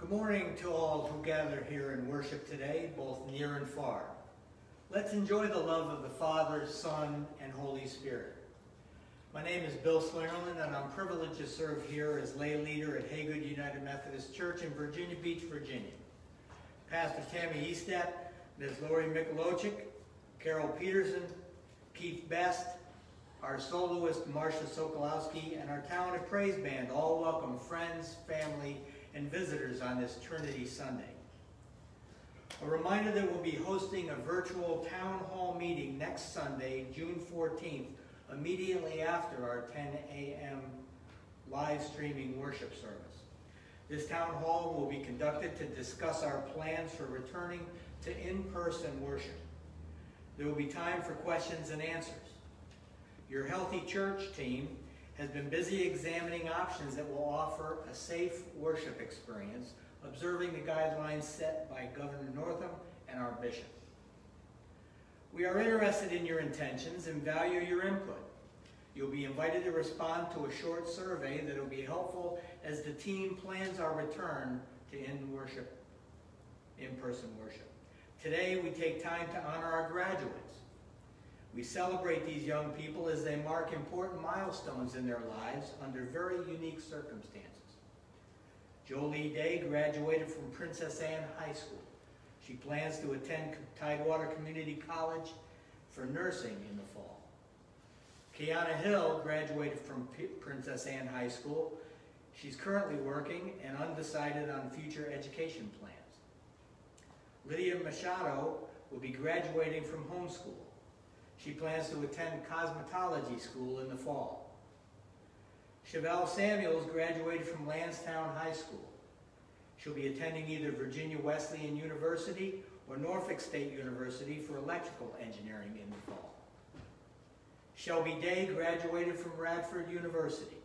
Good morning to all who gather here in worship today, both near and far. Let's enjoy the love of the Father, Son, and Holy Spirit. My name is Bill Slingerland, and I'm privileged to serve here as lay leader at Haygood United Methodist Church in Virginia Beach, Virginia. Pastor Tammy Eastep, Ms. Lori Mikulochik, Carol Peterson, Keith Best, our soloist Marcia Sokolowski, and our talented praise band all welcome friends, family, and visitors on this Trinity Sunday. A reminder that we'll be hosting a virtual town hall meeting next Sunday, June 14th, immediately after our 10 a.m. live streaming worship service. This town hall will be conducted to discuss our plans for returning to in-person worship. There will be time for questions and answers. Your Healthy Church team has been busy examining options that will offer a safe worship experience, observing the guidelines set by Governor Northam and our bishop. We are interested in your intentions and value your input. You'll be invited to respond to a short survey that will be helpful as the team plans our return to in-worship, in-person worship. Today, we take time to honor our graduates. We celebrate these young people as they mark important milestones in their lives under very unique circumstances. Jolie Day graduated from Princess Anne High School. She plans to attend Tidewater Community College for nursing in the fall. Kiana Hill graduated from P Princess Anne High School. She's currently working and undecided on future education plans. Lydia Machado will be graduating from homeschool. She plans to attend cosmetology school in the fall. Chevelle Samuels graduated from Landstown High School. She'll be attending either Virginia Wesleyan University or Norfolk State University for electrical engineering in the fall. Shelby Day graduated from Radford University.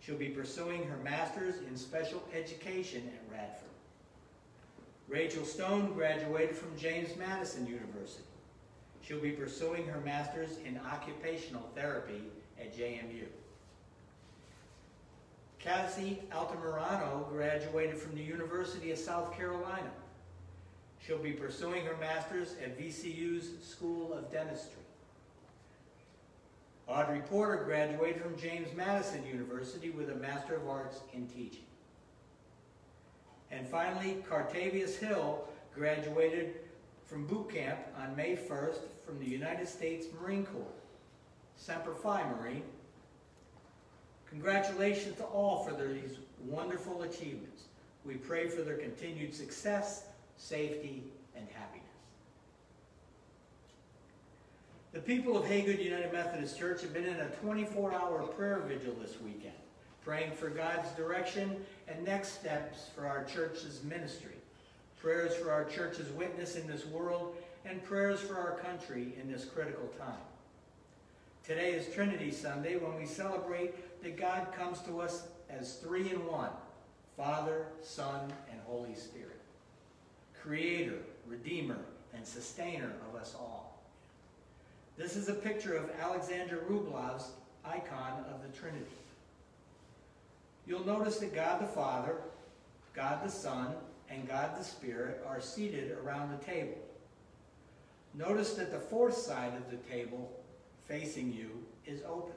She'll be pursuing her master's in special education at Radford. Rachel Stone graduated from James Madison University. She'll be pursuing her master's in occupational therapy at JMU. Cassie Altamirano graduated from the University of South Carolina. She'll be pursuing her master's at VCU's School of Dentistry. Audrey Porter graduated from James Madison University with a Master of Arts in Teaching. And finally, Cartavius Hill graduated from boot camp on May 1st from the United States Marine Corps. Semper Fi, Marine. Congratulations to all for their, these wonderful achievements. We pray for their continued success, safety, and happiness. The people of Haygood United Methodist Church have been in a 24-hour prayer vigil this weekend, praying for God's direction and next steps for our church's ministry, prayers for our church's witness in this world, and prayers for our country in this critical time. Today is Trinity Sunday when we celebrate that God comes to us as three in one, Father, Son, and Holy Spirit. Creator, Redeemer, and Sustainer of us all. This is a picture of Alexander Rublev's icon of the Trinity. You'll notice that God the Father, God the Son, and God the Spirit are seated around the table. Notice that the fourth side of the table facing you is open.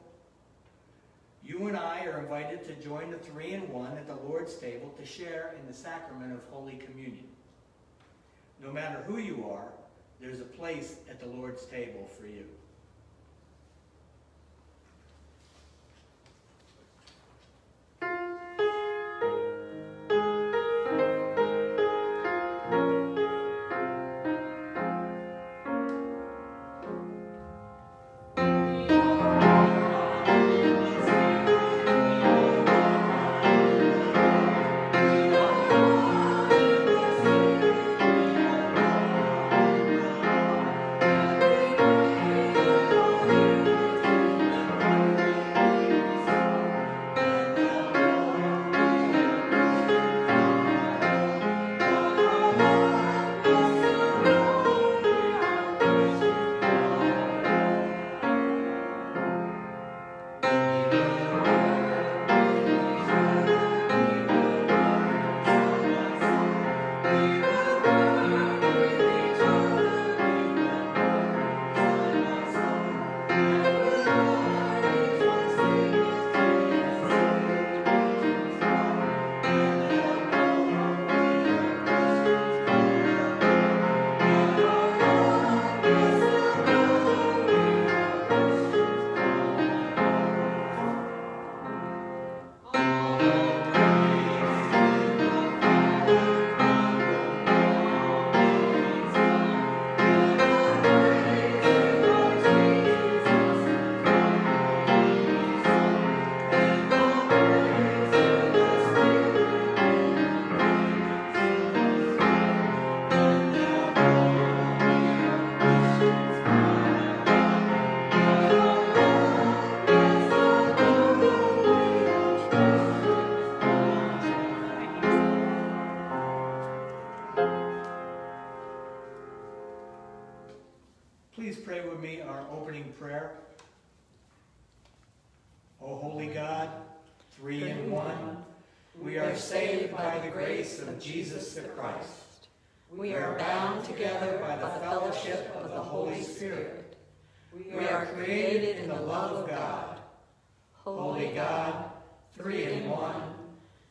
You and I are invited to join the three in one at the Lord's table to share in the sacrament of Holy Communion. No matter who you are, there's a place at the Lord's table for you.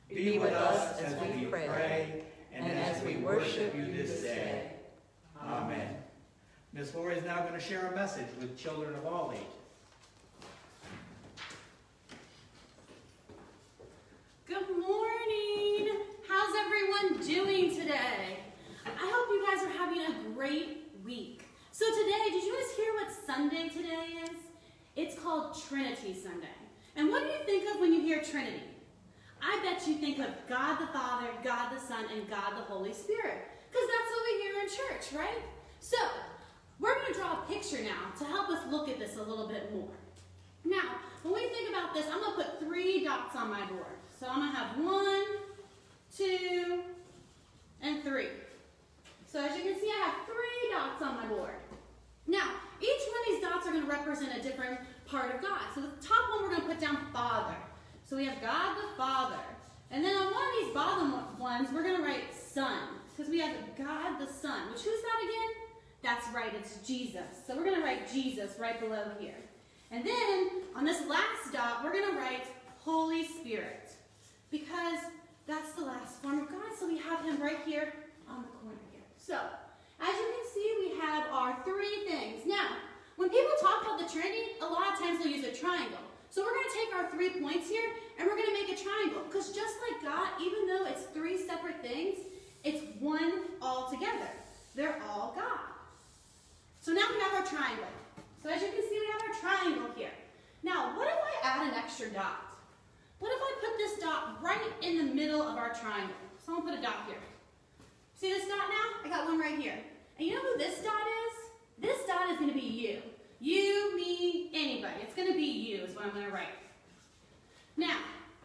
Be with us as we pray and as we worship you this day. Amen. Ms. Lori is now going to share a message with children of all ages. Good morning. How's everyone doing today? I hope you guys are having a great week. So today, did you guys hear what Sunday today is? It's called Trinity Sunday. And what do you think of when you hear Trinity? I bet you think of God the Father, God the Son, and God the Holy Spirit. Because that's what we hear in church, right? So, we're going to draw a picture now to help us look at this a little bit more. Now, when we think about this, I'm going to put three dots on my board. So I'm going to have one, two, and three. So as you can see, I have three dots on my board. Now, each one of these dots are going to represent a different part of God. So the top one, we're going to put down Father. So we have God the Father. And then on one of these bottom ones, we're going to write Son. Because we have God the Son. Which, who's that again? That's right, it's Jesus. So we're going to write Jesus right below here. And then, on this last dot, we're going to write Holy Spirit because that's the last form of God. So we have him right here on the corner here. So, as you can see, we have our three things. Now, when people talk about the Trinity, a lot of times they'll use a triangle. So we're going to take our three points here, and we're going to make a triangle. Because just like God, even though it's three separate things, it's one all together. They're all God. So now we have our triangle. So as you can see, we have our triangle here. Now, what if I add an extra dot? What if I put this dot right in the middle of our triangle? Someone put a dot here. See this dot now? I got one right here. And you know who this dot is? This dot is going to be you. You, me, anybody. It's going to be you is what I'm going to write. Now,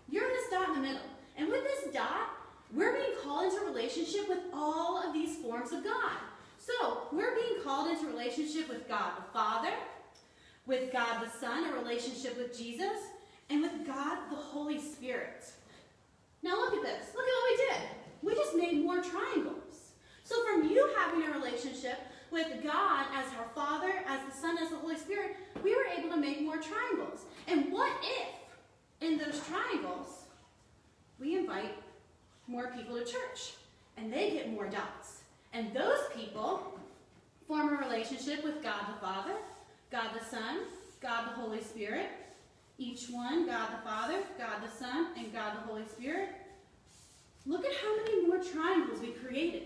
you're in this dot in the middle. And with this dot, we're being called into relationship with all of these forms of God. So, we're being called into relationship with God the Father, with God the Son, a relationship with Jesus, and with God the Holy Spirit. Now look at this. Look at what we did. We just made more triangles. So from you having a relationship with God as our Father, as the Son, as the Holy Spirit, we were able to make more triangles. And what if in those triangles we invite more people to church and they get more dots? And those people form a relationship with God the Father, God the Son, God the Holy Spirit, each one, God the Father, God the Son, and God the Holy Spirit. Look at how many more triangles we created.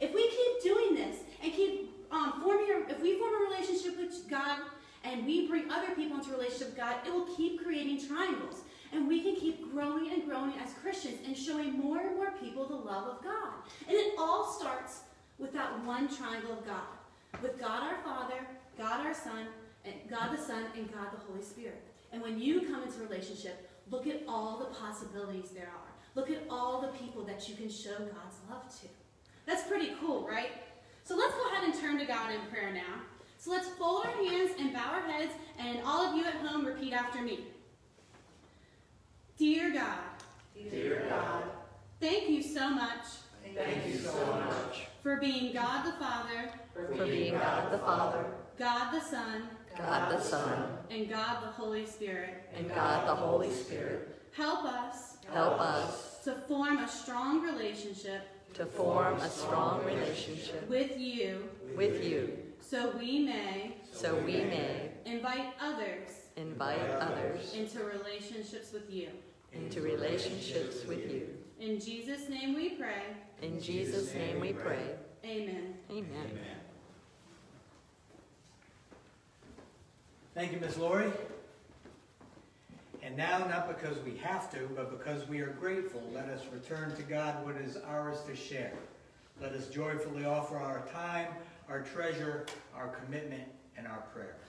If we keep doing this and keep um, if we form a relationship with God and we bring other people into relationship with God, it will keep creating triangles. And we can keep growing and growing as Christians and showing more and more people the love of God. And it all starts with that one triangle of God. With God our Father, God our Son, and God the Son, and God the Holy Spirit. And when you come into relationship, look at all the possibilities there are. Look at all the people that you can show God's love to. That's pretty cool, right? So let's go ahead and turn to God in prayer now. So let's fold our hands and bow our heads, and all of you at home repeat after me. Dear God, Dear God, thank you so much thank you so much for being God the Father, for being God the Father, God the Son, God the Son, and God the Holy Spirit. and God the Holy Spirit. Help us Help us to form a strong relationship to form a strong relationship with you with you so we may so we may invite others invite others into relationships with you. into relationships with you. In Jesus' name we pray. In Jesus' name we pray. Amen. Amen. Thank you, Ms. Lori. Now, not because we have to, but because we are grateful, let us return to God what is ours to share. Let us joyfully offer our time, our treasure, our commitment, and our prayers.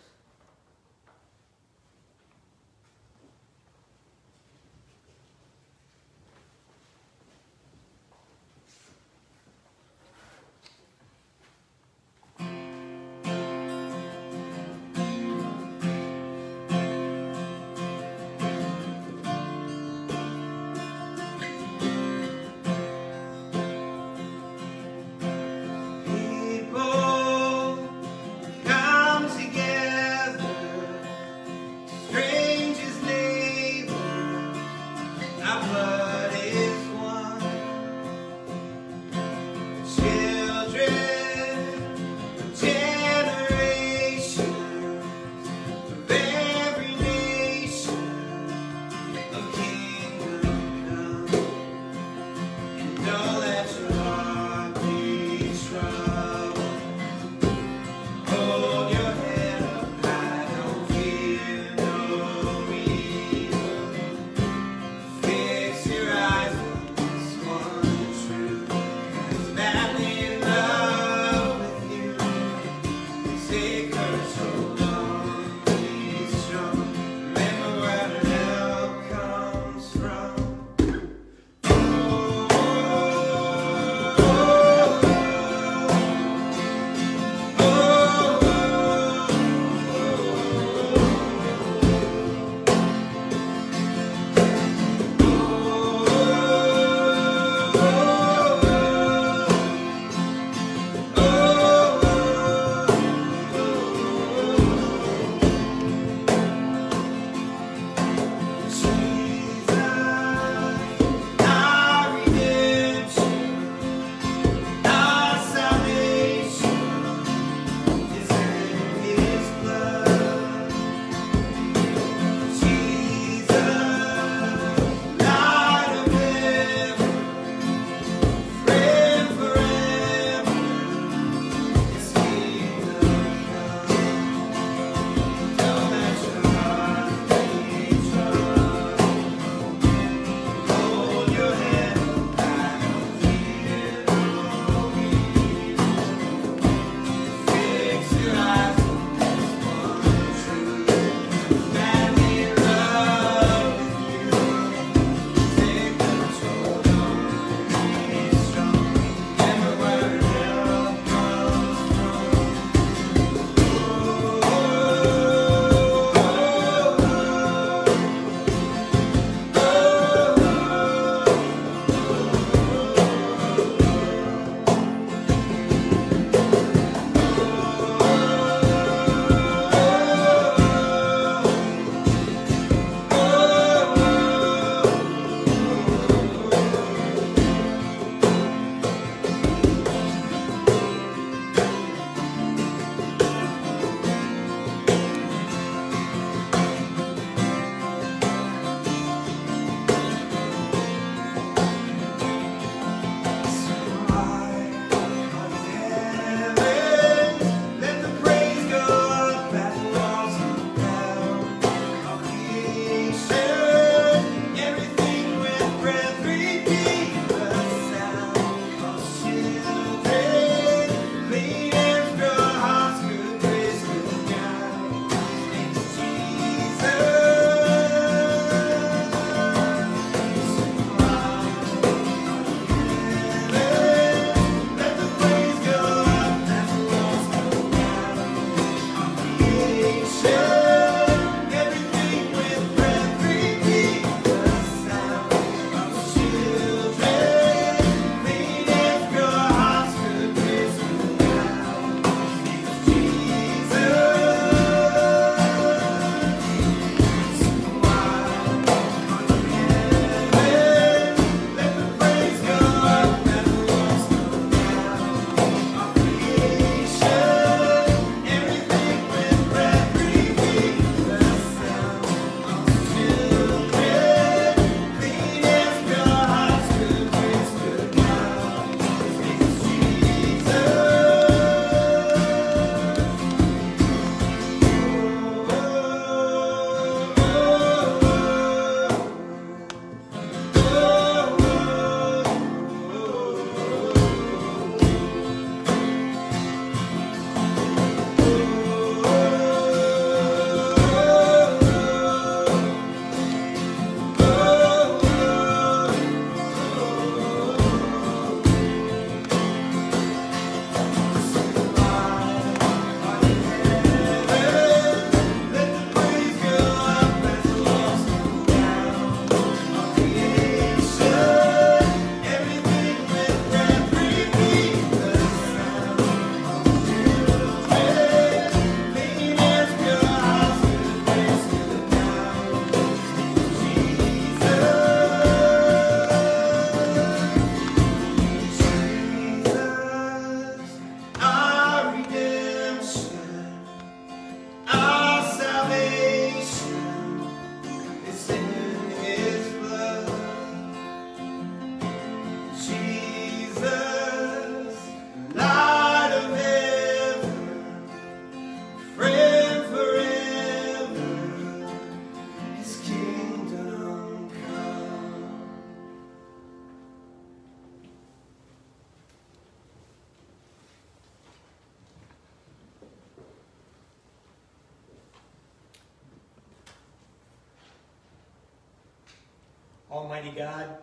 Almighty God,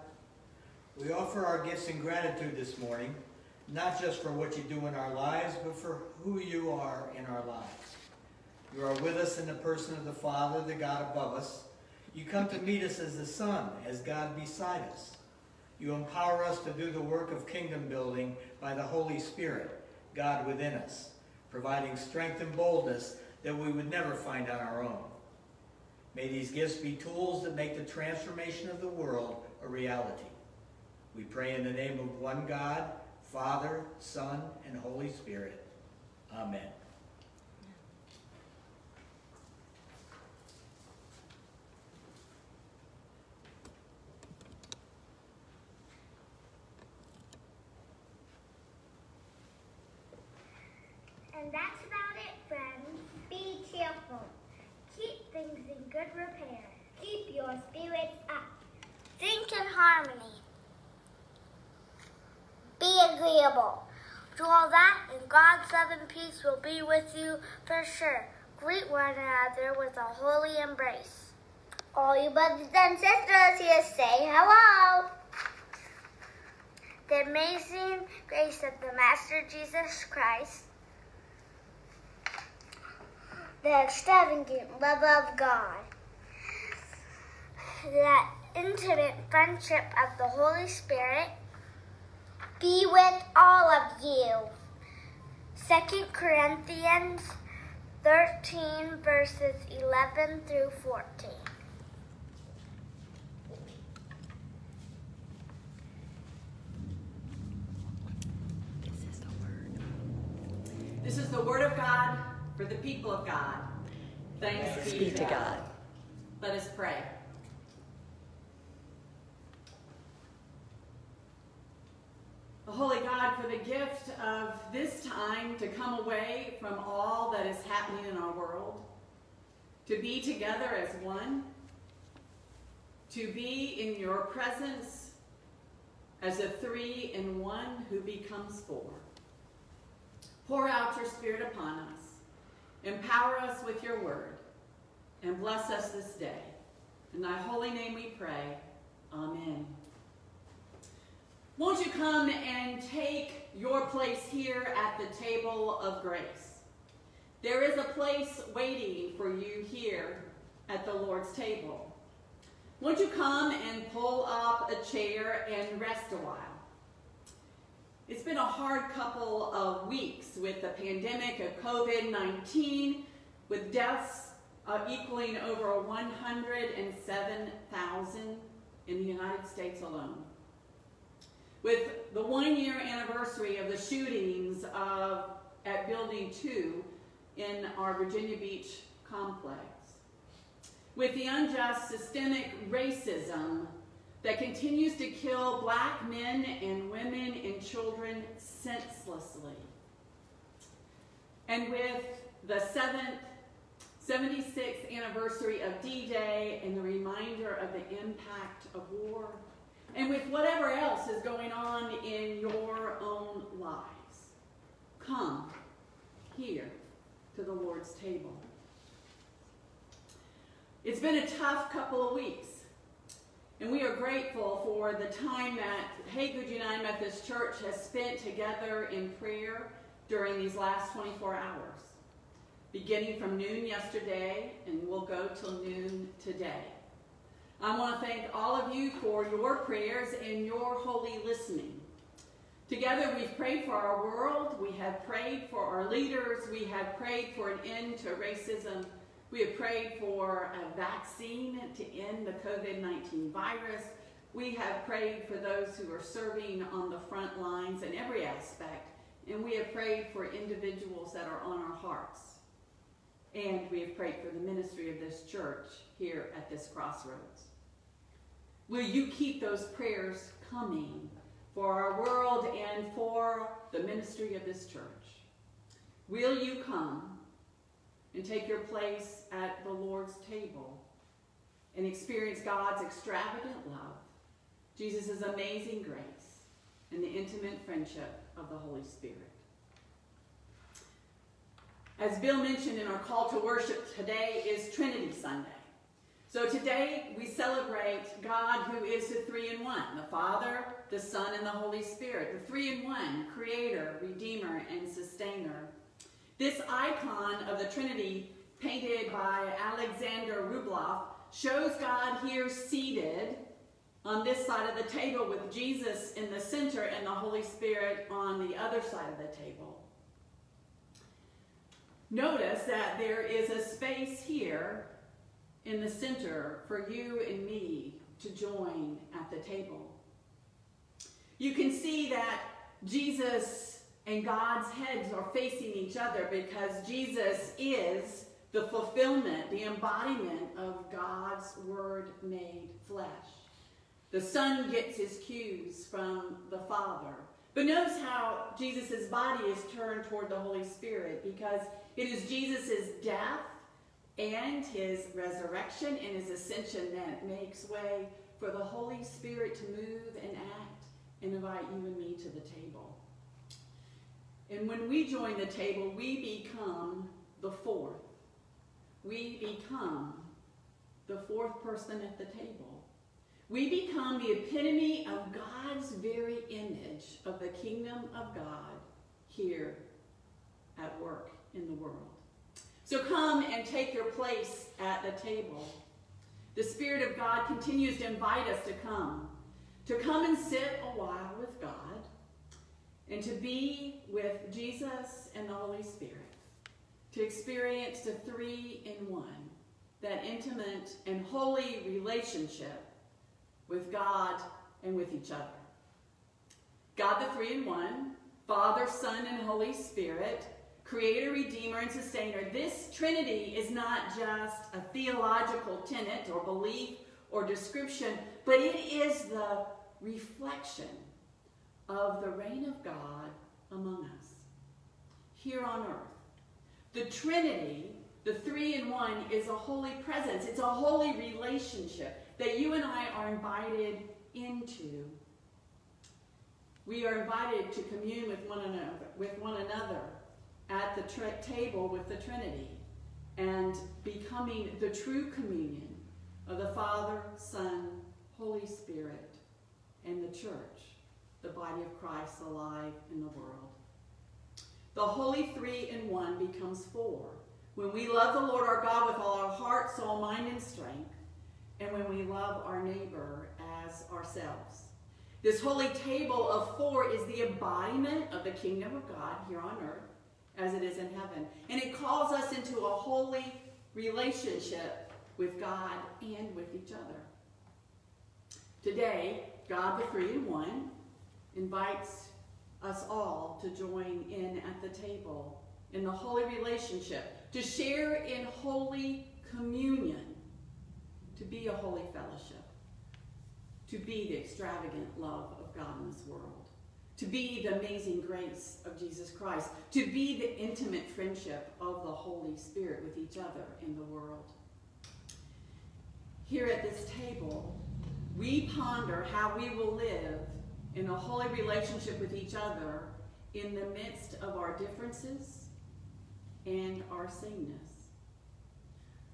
we offer our gifts in gratitude this morning, not just for what you do in our lives, but for who you are in our lives. You are with us in the person of the Father, the God above us. You come to meet us as the Son, as God beside us. You empower us to do the work of kingdom building by the Holy Spirit, God within us, providing strength and boldness that we would never find on our own. May these gifts be tools that make the transformation of the world a reality. We pray in the name of one God, Father, Son, and Holy Spirit. Amen. And that's about it, friends. Be cheerful. Keep things in good repair. Keep your spirits up. Think in harmony. Be agreeable. Do all that, and God's love and peace will be with you for sure. Greet one another with a holy embrace. All you brothers and sisters here say hello. The amazing grace of the Master Jesus Christ the extravagant love of God, that intimate friendship of the Holy Spirit be with all of you. 2 Corinthians 13, verses 11 through 14. This is the word. This is the word of God for the people of God. Thanks, Thanks be to God. Let us pray. Holy God, for the gift of this time to come away from all that is happening in our world, to be together as one, to be in your presence as a three in one who becomes four. Pour out your spirit upon us. Empower us with your word. And bless us this day. In thy holy name we pray. Amen. Won't you come and take your place here at the table of grace? There is a place waiting for you here at the Lord's table. Won't you come and pull up a chair and rest a while? It's been a hard couple of weeks with the pandemic of COVID-19, with deaths uh, equaling over 107,000 in the United States alone. The one-year anniversary of the shootings of, at Building 2 in our Virginia Beach complex. With the unjust systemic racism that continues to kill black men and women and children senselessly. And with the seventh, 76th anniversary of D-Day and the reminder of the impact of war, and with whatever else is going on in your own lives, come here to the Lord's table. It's been a tough couple of weeks. And we are grateful for the time that Haygood United Methodist Church has spent together in prayer during these last 24 hours, beginning from noon yesterday, and we'll go till noon today. I want to thank all of you for your prayers and your holy listening. Together we've prayed for our world, we have prayed for our leaders, we have prayed for an end to racism we have prayed for a vaccine to end the COVID-19 virus. We have prayed for those who are serving on the front lines in every aspect. And we have prayed for individuals that are on our hearts. And we have prayed for the ministry of this church here at this crossroads. Will you keep those prayers coming for our world and for the ministry of this church? Will you come and take your place at the Lord's table and experience God's extravagant love, Jesus' amazing grace, and the intimate friendship of the Holy Spirit. As Bill mentioned in our call to worship today is Trinity Sunday. So today we celebrate God who is the three in one the Father, the Son, and the Holy Spirit, the three in one creator, redeemer, and sustainer. This icon of the Trinity, painted by Alexander Rublev, shows God here seated on this side of the table with Jesus in the center and the Holy Spirit on the other side of the table. Notice that there is a space here in the center for you and me to join at the table. You can see that Jesus and God's heads are facing each other because Jesus is the fulfillment, the embodiment of God's word made flesh. The Son gets his cues from the Father. But notice how Jesus' body is turned toward the Holy Spirit because it is Jesus' death and his resurrection and his ascension that makes way for the Holy Spirit to move and act and invite you and me to the table. And when we join the table, we become the fourth. We become the fourth person at the table. We become the epitome of God's very image of the kingdom of God here at work in the world. So come and take your place at the table. The Spirit of God continues to invite us to come, to come and sit a while with God, and to be with Jesus and the Holy Spirit, to experience the three in one, that intimate and holy relationship with God and with each other. God the three in one, Father, Son, and Holy Spirit, creator, redeemer, and sustainer. This Trinity is not just a theological tenet or belief or description, but it is the reflection of the reign of God among us here on earth. The Trinity, the three in one, is a holy presence. It's a holy relationship that you and I are invited into. We are invited to commune with one another, with one another at the table with the Trinity and becoming the true communion of the Father, Son, Holy Spirit, and the church, the body of Christ alive in the world. The Holy Three in One becomes four when we love the Lord our God with all our heart, soul, mind, and strength, and when we love our neighbor as ourselves. This holy table of four is the embodiment of the kingdom of God here on earth as it is in heaven. And it calls us into a holy relationship with God and with each other. Today, God the Three in One invites us all to join in at the table in the holy relationship, to share in holy communion, to be a holy fellowship, to be the extravagant love of God in this world to be the amazing grace of Jesus Christ, to be the intimate friendship of the Holy Spirit with each other in the world. Here at this table, we ponder how we will live in a holy relationship with each other in the midst of our differences and our sameness.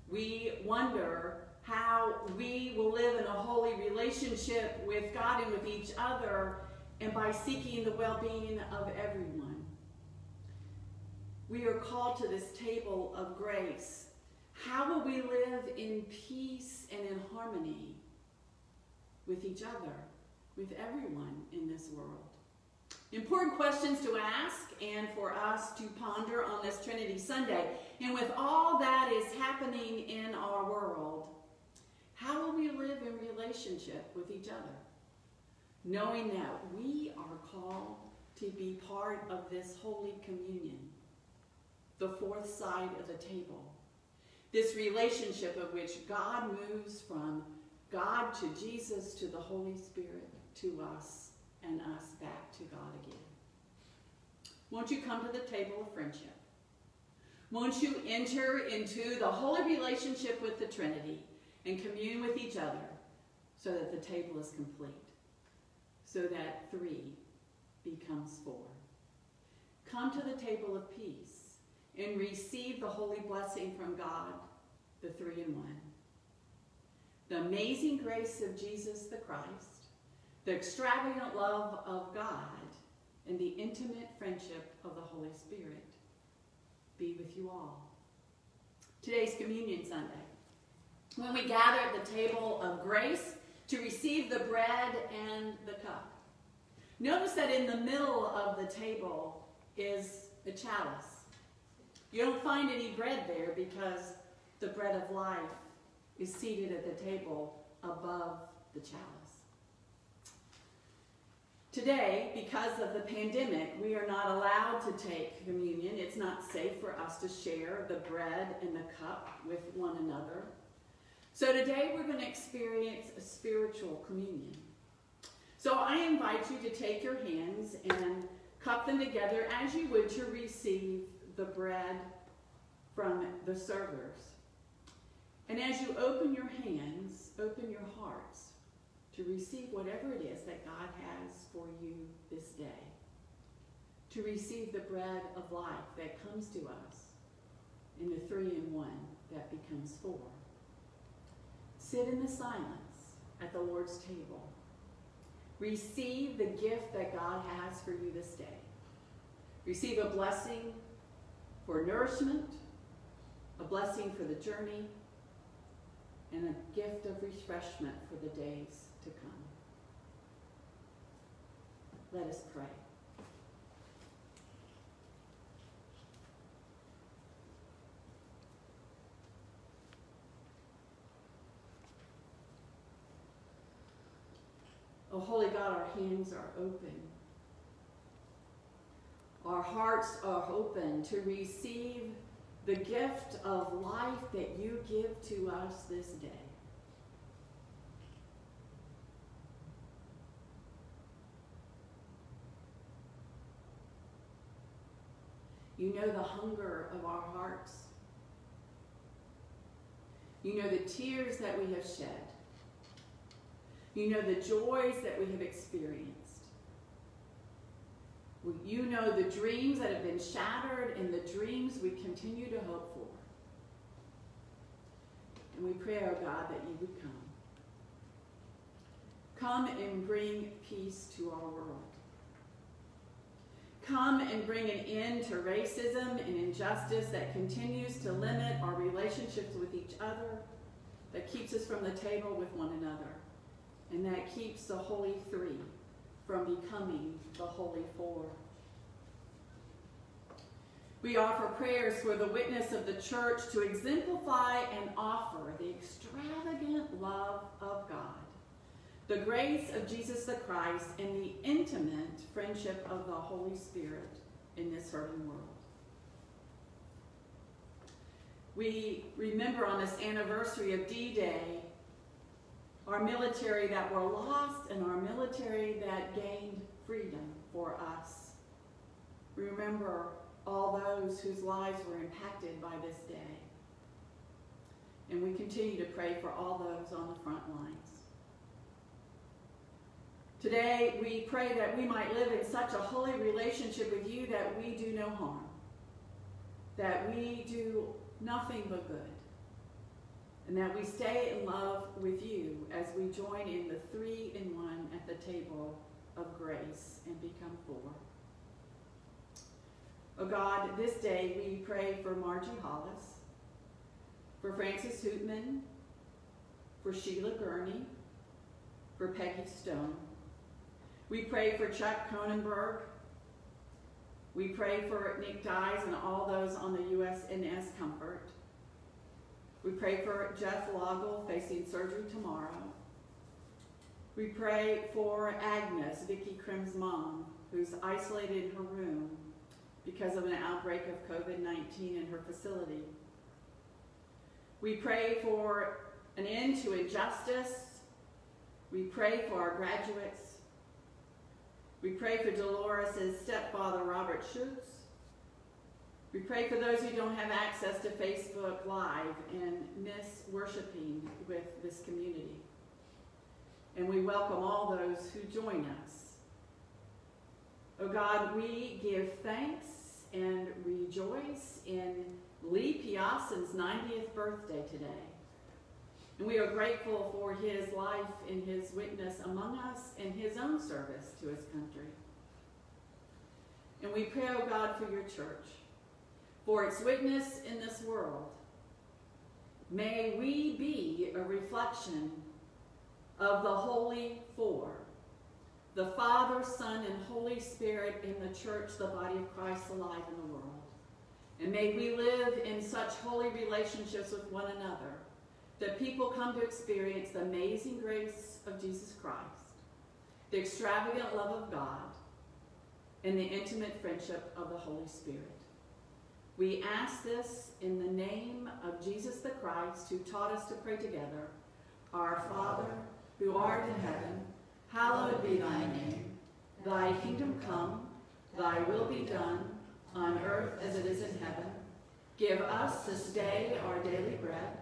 We wonder how we will live in a holy relationship with God and with each other and by seeking the well-being of everyone. We are called to this table of grace. How will we live in peace and in harmony with each other, with everyone in this world? Important questions to ask and for us to ponder on this Trinity Sunday. And with all that is happening in our world, how will we live in relationship with each other? knowing that we are called to be part of this holy communion, the fourth side of the table. This relationship of which God moves from God to Jesus to the Holy Spirit to us and us back to God again. Won't you come to the table of friendship? Won't you enter into the holy relationship with the Trinity and commune with each other so that the table is complete? so that three becomes four. Come to the table of peace and receive the holy blessing from God, the three in one. the amazing grace of Jesus the Christ, the extravagant love of God, and the intimate friendship of the Holy Spirit be with you all. Today's Communion Sunday. When we gather at the table of grace to receive the bread and the cup. Notice that in the middle of the table is a chalice. You don't find any bread there because the bread of life is seated at the table above the chalice. Today, because of the pandemic, we are not allowed to take communion. It's not safe for us to share the bread and the cup with one another. So today we're going to experience a spiritual communion. So I invite you to take your hands and cup them together as you would to receive the bread from the servers. And as you open your hands, open your hearts to receive whatever it is that God has for you this day. To receive the bread of life that comes to us in the three in one that becomes four. Sit in the silence at the Lord's table. Receive the gift that God has for you this day. Receive a blessing for nourishment, a blessing for the journey, and a gift of refreshment for the days to come. Let us pray. Oh, holy God, our hands are open. Our hearts are open to receive the gift of life that you give to us this day. You know the hunger of our hearts. You know the tears that we have shed. You know the joys that we have experienced. You know the dreams that have been shattered and the dreams we continue to hope for. And we pray, oh God, that you would come. Come and bring peace to our world. Come and bring an end to racism and injustice that continues to limit our relationships with each other, that keeps us from the table with one another, and that keeps the Holy Three from becoming the Holy Four. We offer prayers for the witness of the church to exemplify and offer the extravagant love of God, the grace of Jesus the Christ, and the intimate friendship of the Holy Spirit in this hurting world. We remember on this anniversary of D-Day our military that were lost and our military that gained freedom for us. We remember all those whose lives were impacted by this day. And we continue to pray for all those on the front lines. Today, we pray that we might live in such a holy relationship with you that we do no harm, that we do nothing but good and that we stay in love with you as we join in the three in one at the table of grace and become four. Oh God, this day we pray for Margie Hollis, for Francis Hootman, for Sheila Gurney, for Peggy Stone. We pray for Chuck Cronenberg. We pray for Nick Dyes and all those on the USNS Comfort. We pray for Jeff Loggle facing surgery tomorrow. We pray for Agnes, Vicky Krim's mom, who's isolated in her room because of an outbreak of COVID-19 in her facility. We pray for an end to injustice. We pray for our graduates. We pray for Dolores' stepfather, Robert Schutz. We pray for those who don't have access to Facebook Live and miss worshiping with this community. And we welcome all those who join us. Oh God, we give thanks and rejoice in Lee Piasson's 90th birthday today. And we are grateful for his life and his witness among us and his own service to his country. And we pray, O God, for your church, for its witness in this world. May we be a reflection of the Holy Four, the Father, Son, and Holy Spirit in the church, the body of Christ alive in the world. And may we live in such holy relationships with one another that people come to experience the amazing grace of Jesus Christ, the extravagant love of God, and the intimate friendship of the Holy Spirit. We ask this in the name of Jesus the Christ, who taught us to pray together. Our Father, who art in heaven, hallowed be thy name. Thy kingdom come, thy will be done, on earth as it is in heaven. Give us this day our daily bread,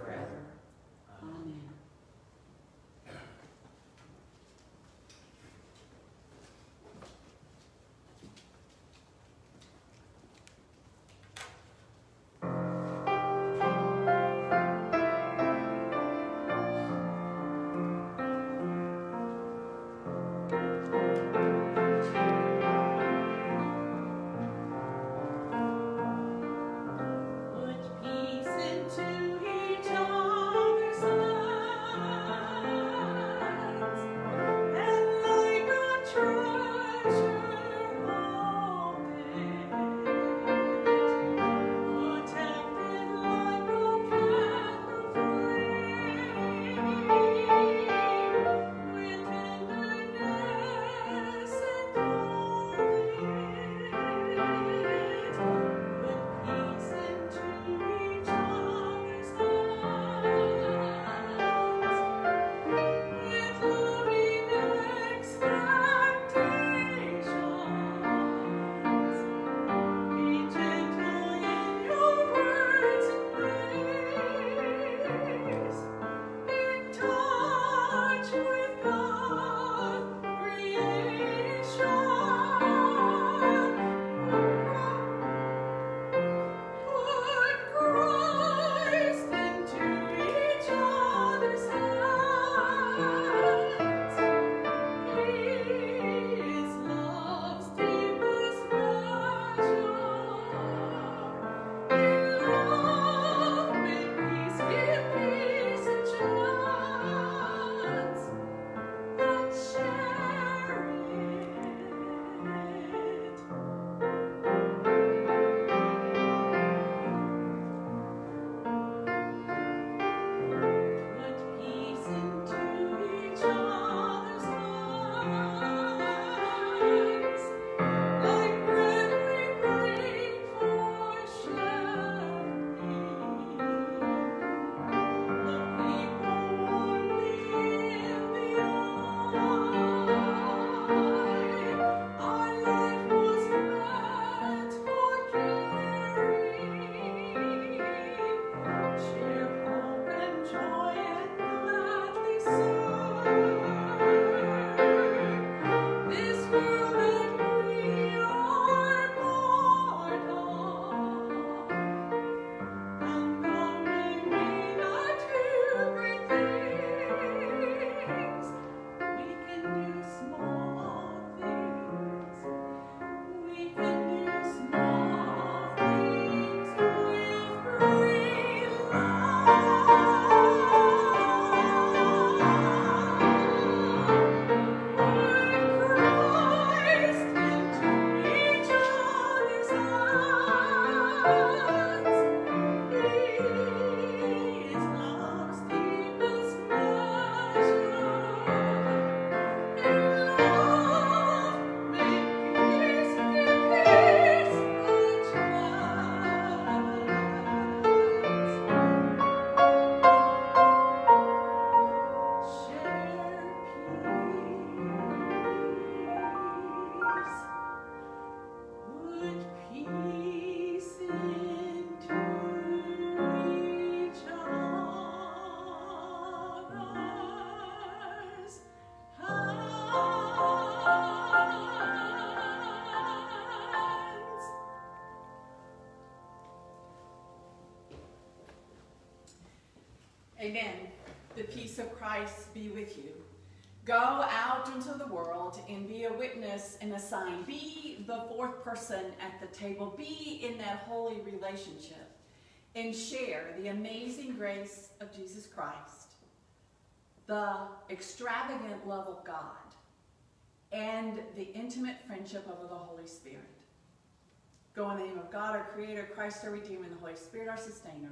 fourth person at the table. Be in that holy relationship and share the amazing grace of Jesus Christ, the extravagant love of God, and the intimate friendship of the Holy Spirit. Go in the name of God, our Creator, Christ, our Redeemer, and the Holy Spirit, our Sustainer.